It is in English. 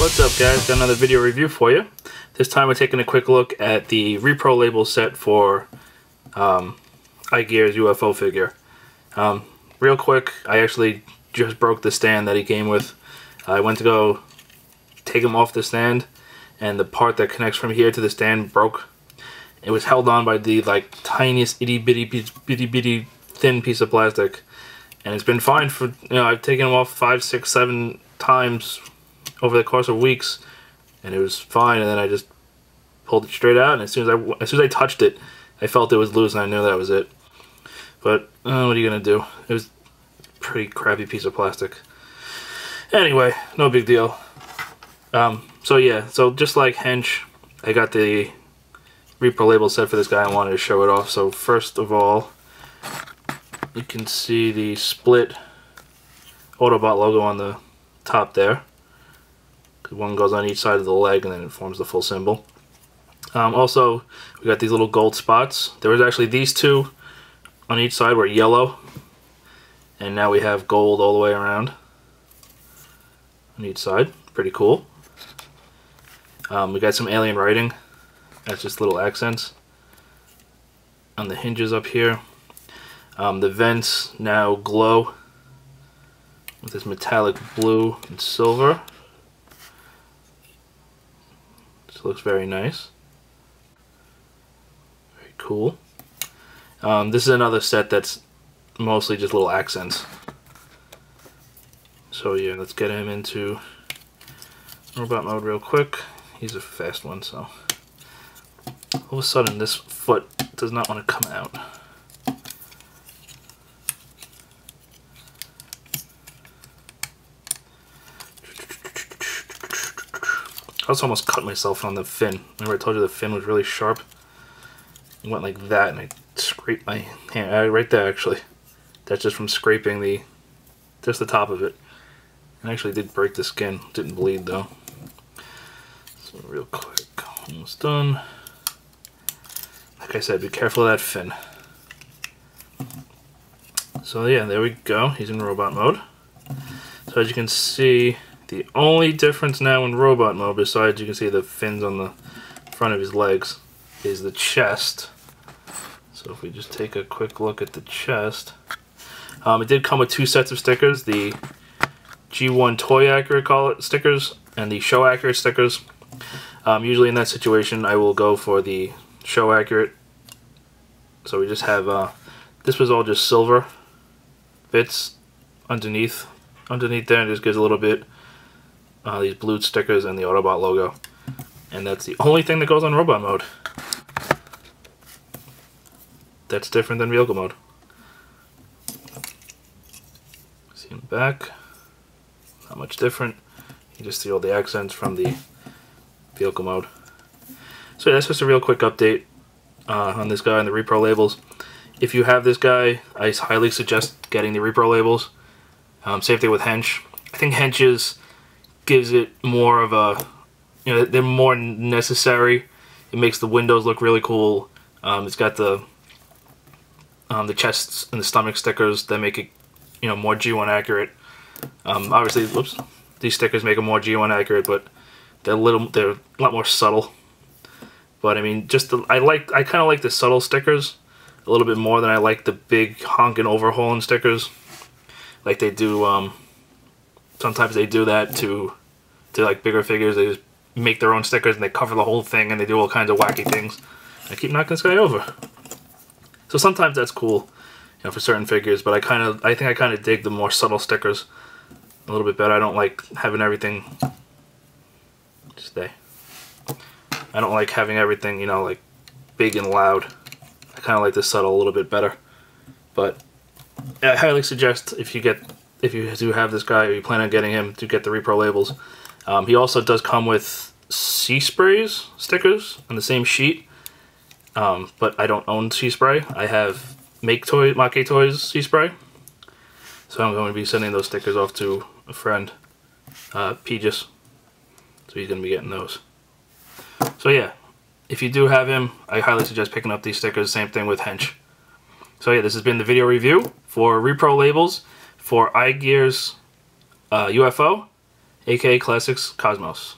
What's up guys, got another video review for you. This time we're taking a quick look at the Repro label set for um, iGear's UFO figure. Um, real quick, I actually just broke the stand that he came with. I went to go take him off the stand and the part that connects from here to the stand broke. It was held on by the like tiniest itty bitty bitty bitty thin piece of plastic and it's been fine for you know I've taken him off five six seven times over the course of weeks and it was fine and then I just pulled it straight out and as soon as I as soon as I touched it I felt it was loose and I knew that was it. But uh, what are you gonna do? It was a pretty crappy piece of plastic. Anyway no big deal. Um, so yeah so just like Hench I got the Repro label set for this guy. I wanted to show it off. So first of all you can see the split Autobot logo on the top there. One goes on each side of the leg and then it forms the full symbol. Um, also, we got these little gold spots. There was actually these two on each side were yellow. And now we have gold all the way around on each side. Pretty cool. Um, we got some alien writing. That's just little accents on the hinges up here. Um, the vents now glow with this metallic blue and silver. This looks very nice. Very cool. Um, this is another set that's mostly just little accents. So yeah, let's get him into robot mode real quick. He's a fast one, so all of a sudden this foot does not want to come out. I also almost cut myself on the fin. Remember I told you the fin was really sharp? It went like that and I scraped my hand. Uh, right there actually. That's just from scraping the, just the top of it. I actually did break the skin. Didn't bleed though. So real quick, almost done. Like I said, be careful of that fin. So yeah, there we go. He's in robot mode. So as you can see, the only difference now in robot mode, besides you can see the fins on the front of his legs, is the chest. So if we just take a quick look at the chest, um, it did come with two sets of stickers, the G1 Toy Accurate call it stickers and the Show Accurate stickers. Um, usually in that situation I will go for the Show Accurate. So we just have, uh, this was all just silver bits underneath underneath there and just gives a little bit uh, these blue stickers and the Autobot logo. And that's the only thing that goes on robot mode. That's different than vehicle mode. See in the back, not much different. You just see all the accents from the vehicle mode. So yeah, that's just a real quick update uh, on this guy and the repro labels. If you have this guy, I highly suggest getting the repro labels. Um, same thing with Hench. I think Hench's gives it more of a, you know, they're more necessary. It makes the windows look really cool. Um, it's got the um, the chests and the stomach stickers that make it, you know, more G1 accurate. Um, obviously, whoops, these stickers make them more G1 accurate, but they're a little, they're a lot more subtle. But I mean, just the, I like, I kind of like the subtle stickers a little bit more than I like the big honking overhauling stickers, like they do. Um, sometimes they do that to to like bigger figures. They just make their own stickers and they cover the whole thing and they do all kinds of wacky things. I keep knocking this guy over. So sometimes that's cool, you know, for certain figures. But I kind of, I think I kind of dig the more subtle stickers a little bit better. I don't like having everything. Stay. I don't like having everything, you know, like big and loud. I kind of like the subtle a little bit better. But I highly suggest if you get if you do have this guy or you plan on getting him to get the repro labels. Um, he also does come with Seasprays stickers on the same sheet, um, but I don't own Seaspray. I have Make Toy, Make Toys Seaspray, so I'm going to be sending those stickers off to a friend, uh, so he's going to be getting those. So yeah, if you do have him, I highly suggest picking up these stickers. Same thing with Hench. So yeah, this has been the video review for Repro Labels for iGear's uh, UFO aka Classics Cosmos.